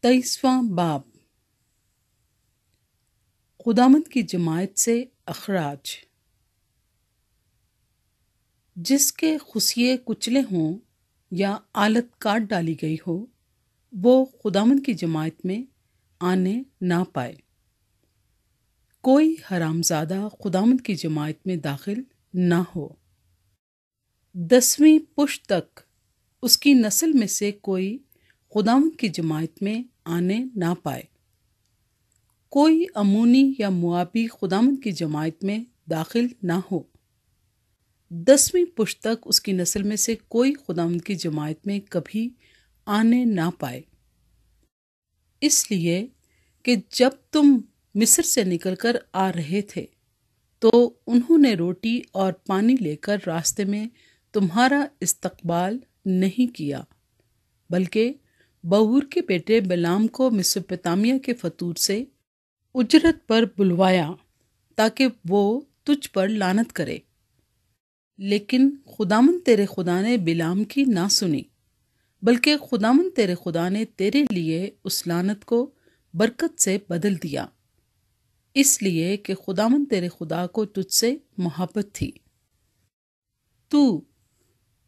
تیسواں باب۔ خدامت کی جماعت سے اخراج۔ جس کے خسیے کچلے ہوں یا آلت کاٹ ڈالی گئی ہو، وہ خدامت کی جماعت میں آنے نہ پائے۔ کوئی حرام زادہ خدامت کی جماعت میں داخل نہ ہو۔ دسویں پشت تک، اس کی نسل میں سے کوئی خدامت کی جماعت میں آنے نہ پائے۔ کوئی امونی یا موابی خدامت کی جماعت میں داخل نہ ہو۔ دسویں پشت تک اس کی نسل میں سے کوئی خدامت کی جماعت میں کبھی آنے نہ پائے۔ اس لیے کہ جب تم مصر سے نکل کر آ رہے تھے، تو انہوں نے روٹی اور پانی لے کر راستے میں تمہارا استقبال نہیں کیا، بلکہ بہور کے بیٹے بلام کو مسپتامیہ کے فطور سے اجرت پر بلوایا تاکہ وہ تجھ پر لانت کرے۔ لیکن خدامن تیرے خدا نے بلام کی نہ سنی، بلکہ خدامن تیرے خدا نے تیرے لیے اس لانت کو برکت سے بدل دیا۔ اس لیے کہ خدامن تیرے خدا کو تجھ سے محبت تھی۔ تو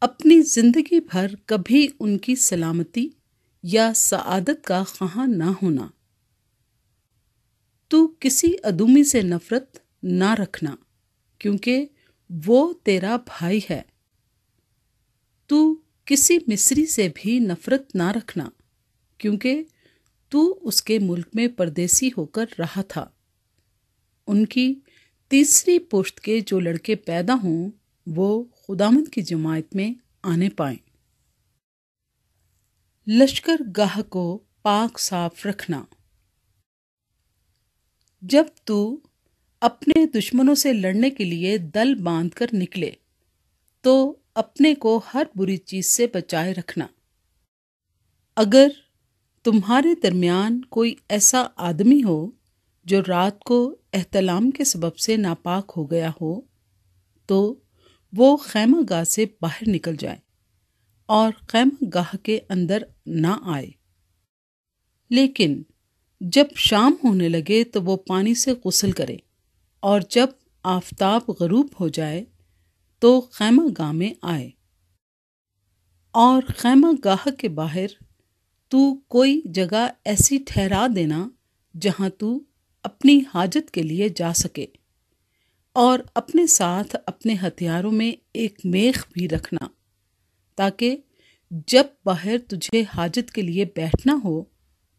اپنی زندگی بھر کبھی ان کی سلامتی یا سعادت کا خواہاں نہ ہونا۔ تو کسی ادومی سے نفرت نہ رکھنا، کیونکہ وہ تیرا بھائی ہے۔ تو کسی مصری سے بھی نفرت نہ رکھنا، کیونکہ تو اس کے ملک میں پردیسی ہو کر رہا تھا۔ ان کی تیسری پشت کے جو لڑکے پیدا ہوں، وہ خدامت کی جماعت میں آنے پائیں۔ لشکر گاہ کو پاک صاف رکھنا۔ جب تو اپنے دشمنوں سے لڑنے کے لیے دل باندھ کر نکلے، تو اپنے کو ہر بری چیز سے بچائے رکھنا۔ اگر تمہارے درمیان کوئی ایسا آدمی ہو جو رات کو احتلام کے سبب سے ناپاک ہو گیا ہو، تو وہ خیمہ گاہ سے باہر نکل جائے۔ اور خیمہ گاہ کے اندر نہ آئے۔ لیکن جب شام ہونے لگے تو وہ پانی سے غسل کرے اور جب آفتاب غروب ہو جائے تو خیمہ گاہ میں آئے۔ اور خیمہ گاہ کے باہر تو کوئی جگہ ایسی ٹھہرا دینا جہاں تو اپنی حاجت کے لیے جا سکے اور اپنے ساتھ اپنے ہتھیاروں میں ایک میخ بھی رکھنا۔ تاکہ جب باہر تجھے حاجت کے لیے بیٹھنا ہو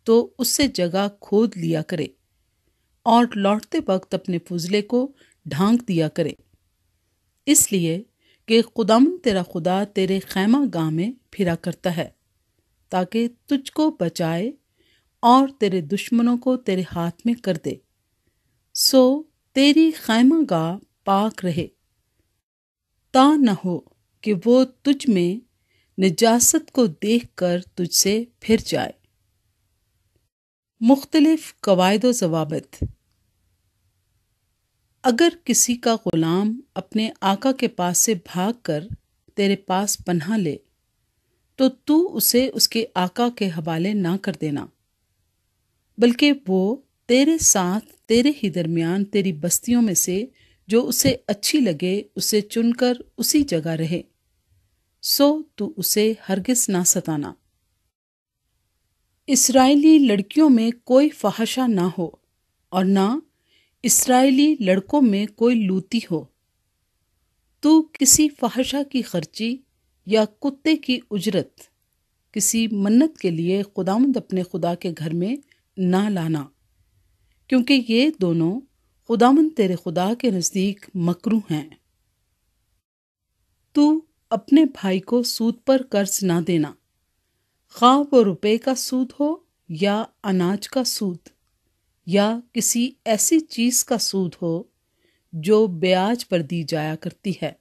تو اس سے جگہ کھود لیا کرے اور لوٹتے وقت اپنے فضلے کو ڈھانک دیا کرے۔ اس لیے کہ خدام تیرا خدا تیرے خیمہ گاہ میں پھرا کرتا ہے تاکہ تجھ کو بچائے اور تیرے دشمنوں کو تیرے ہاتھ میں کر دے۔ سو تیری خیمہ گاہ پاک رہے۔ تا نہ ہو۔ کہ وہ تجھ میں نجاست کو دیکھ کر تجھ سے پھر جائے۔ مختلف قواعد و ضوابط۔ اگر کسی کا غلام اپنے آقا کے پاس سے بھاگ کر تیرے پاس پناہ لے، تو تو اسے اس کے آقا کے حوالے نہ کر دینا، بلکہ وہ تیرے ساتھ تیرے ہی درمیان تیری بستیوں میں سے جو اسے اچھی لگے اسے چن کر اسی جگہ رہے۔ سو تو اسے ہرگز نہ ستانا۔ اسرائیلی لڑکیوں میں کوئی فحشہ نہ ہو اور نہ اسرائیلی لڑکوں میں کوئی لوتی ہو۔ تو کسی فحشہ کی خرچی یا کتے کی اجرت کسی منت کے لیے خداوند اپنے خدا کے گھر میں نہ لانا، کیونکہ یہ دونوں خداوند تیرے خدا کے نزدیک مکرو ہیں۔ تو اپنے بھائی کو سود پر قرض نہ دینا۔ خواب و روپے کا سود ہو یا اناج کا سود یا کسی ایسی چیز کا سود ہو جو بیاج پر دی جایا کرتی ہے۔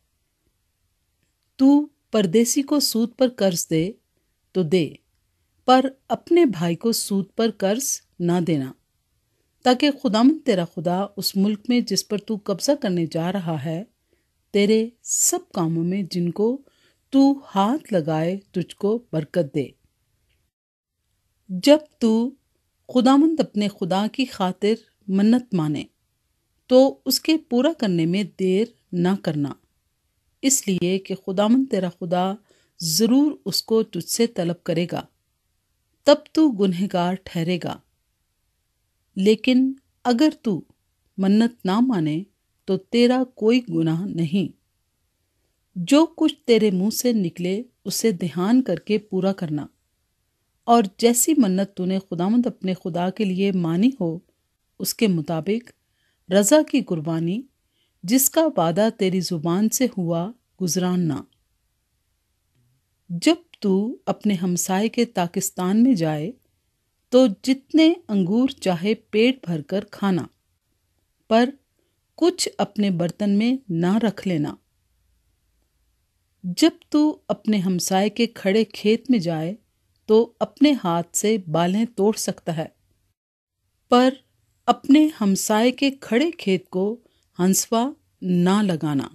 تو پردیسی کو سود پر قرض دے تو دے، پر اپنے بھائی کو سود پر قرض نہ دینا۔ تاکہ خدا تیرا خدا اس ملک میں جس پر تو قبضہ کرنے جا رہا ہے تیرے سب کاموں میں جن کو تو ہاتھ لگائے تجھ کو برکت دے۔ جب تو خداوند اپنے خدا کی خاطر منت مانے، تو اس کے پورا کرنے میں دیر نہ کرنا۔ اس لیے کہ خداوند تیرا خدا ضرور اس کو تجھ سے طلب کرے گا، تب تو گنہگار ٹھہرے گا۔ لیکن اگر تو منت نہ مانے تو تیرا کوئی گناہ نہیں۔ جو کچھ تیرے منہ سے نکلے اسے دھیان کر کے پورا کرنا۔ اور جیسی منت تو نے خداوند اپنے خدا کے لیے مانی ہو، اس کے مطابق رضا کی قربانی، جس کا وعدہ تیری زبان سے ہوا گزراننا جب تو اپنے ہمسائے کے تاکستان میں جائے، تو جتنے انگور چاہے پیٹ بھر کر کھانا، پر کچھ اپنے برتن میں نہ رکھ لینا۔ جب تو اپنے ہمسائے کے کھڑے کھیت میں جائے تو اپنے ہاتھ سے بالیں توڑ سکتا ہے۔ پر اپنے ہمسائے کے کھڑے کھیت کو ہنسوا نہ لگانا۔